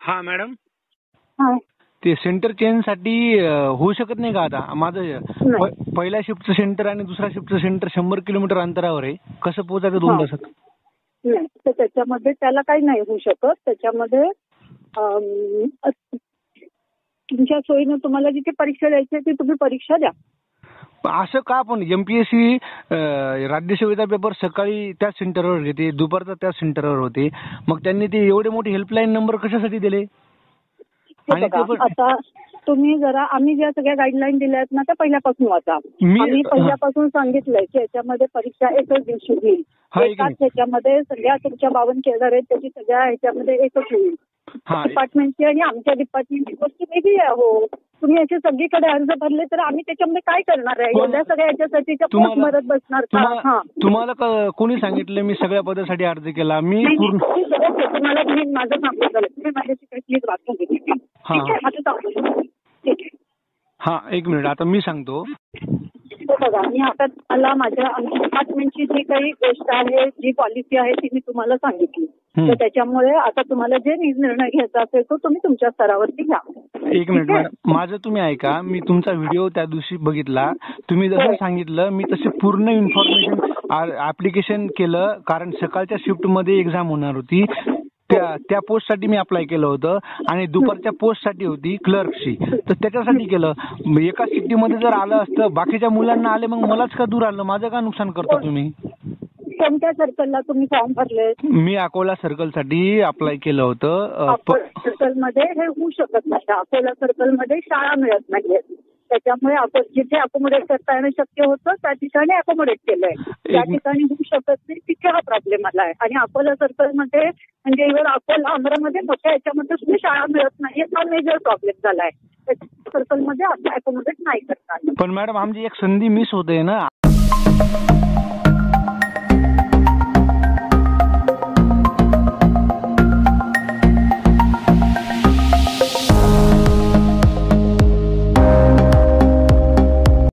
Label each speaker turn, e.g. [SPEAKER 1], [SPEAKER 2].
[SPEAKER 1] हा मॅडम.
[SPEAKER 2] हा.
[SPEAKER 3] ते सेंटर चेंजसाठी होऊ शकत नाही का आता? माझं पहिल्या शिफ्टचं सेंटर आणि दुसऱ्या शिफ्टचं सेंटर शंभर किलोमीटर अंतरावर आहे. कसं पोहोचायचं दोन
[SPEAKER 2] हा.
[SPEAKER 3] तासात?
[SPEAKER 2] नाही तर त्याच्यामध्ये त्याला काही नाही होऊ शकत. त्याच्यामध्ये तुमच्या सोयीनं तुम्हाला जिथे परीक्षा द्यायची आहे ती तुम्ही परीक्षा द्या.
[SPEAKER 3] असं का पण एमपीएससी राज्यसेवेचा पेपर सकाळी त्याच सेंटरवर घेते दुपारचा त्याच सेंटरवर होते. मग त्यांनी ते एवढे मोठे हेल्पलाईन नंबर कशासाठी दिले? आणि
[SPEAKER 2] बघा,
[SPEAKER 3] ते पण-
[SPEAKER 2] आता तुम्ही जरा आम्ही ज्या सगळ्या गाईडलाईन दिल्या आहेत ना त्या पहिल्यापासून वाचा.
[SPEAKER 3] मी-
[SPEAKER 2] आम्ही पहिल्यापासून सांगितलंय की याच्यामध्ये परीक्षा एकच दिवशी होईल.
[SPEAKER 3] हा, एक
[SPEAKER 2] एकाच
[SPEAKER 3] मिनिट.
[SPEAKER 2] ह्याच्यामध्ये सगळ्या तुमच्या बावन्न केदार आहेत त्याची सगळ्या ह्याच्यामध्ये एकच होईल.
[SPEAKER 3] हा.
[SPEAKER 2] डिपार्टमेंटची आणि आमच्या डिपार्टमेंटची गोष्ट वेगळी आहे हो. तुम्ही याचे सगळीकडे अर्ज भरले तर आम्ही त्याच्यामध्ये काय करणार आहे?
[SPEAKER 3] पण-
[SPEAKER 2] एवढ्या सगळ्या याच्यासाठीच्या पोस्ट भरत बसणार का?
[SPEAKER 3] तुम्हाला
[SPEAKER 2] हा
[SPEAKER 3] कोणी सांगितलं मी सगळ्या पदासाठी अर्ज केला? मी
[SPEAKER 2] तुम्हाला मी माझं सांगू झालं तुम्ही माझ्याशी काही प्लीज वाचून घेतली ठीक
[SPEAKER 3] हा.
[SPEAKER 2] आहे. ठीक आहे.
[SPEAKER 3] हा एक मिनिट. आता मी सांगतो.
[SPEAKER 2] हो बघा मी आता तुम्हाला माझ्या आमच्या डिपार्टमेंटची जी काही गोष्ट आहे जी पॉलिसी आहे ती मी तुम्हाला सांगितली. तर त्याच्यामुळे आता तुम्हाला जे निर्णय घ्यायचा असेल तो तुम्ही तुमच्या स्तरावरती घ्या.
[SPEAKER 3] एक मिनिट मॅडम. माझं तुम्ही ऐका मी तुमचा व्हिडिओ त्या दिवशी बघितला. तुम्ही जसं. सांगितलं मी तसे पूर्ण इन्फॉर्मेशन ऍप्लिकेशन केलं कारण सकाळच्या शिफ्टमध्ये एक्झाम होणार होती. त्या त्या पोस्टसाठी मी अप्लाय केलं होतं आणि दुपारच्या पोस्टसाठी होती क्लर्कची तर त्याच्यासाठी केलं. एका सिटीमध्ये जर आलं असतं बाकीच्या मुलांना आले मग मलाच का दूर आलं? माझं का नुकसान करता तुम्ही?
[SPEAKER 2] कोणत्या सर्कलला तुम्ही फॉर्म भरले
[SPEAKER 3] मी अकोला सर्कलसाठी अप्लाय केलं होतं.
[SPEAKER 2] अकोला सर्कलमध्ये हे होऊ शकत नाही. अकोला सर्कलमध्ये शाळा मिळत नाहीये. त्याच्यामुळे आपण जिथे अकोमोडेट करता येणं शक्य होतं त्या ठिकाणी अकोमोडेट केलंय. त्या ठिकाणी होऊ शकत नाही तिथे हा प्रॉब्लेम आलाय. आणि अकोला सर्कलमध्ये म्हणजे इव्हन अकोला अमरामध्ये मोठ्या याच्यामध्ये सुद्धा शाळा मिळत नाहीये हा मेजर प्रॉब्लेम झालाय. सर्कलमध्ये असं अकोमोडेट नाही करता आलं.
[SPEAKER 3] पण मॅडम आमची एक संधी मिस होते ना.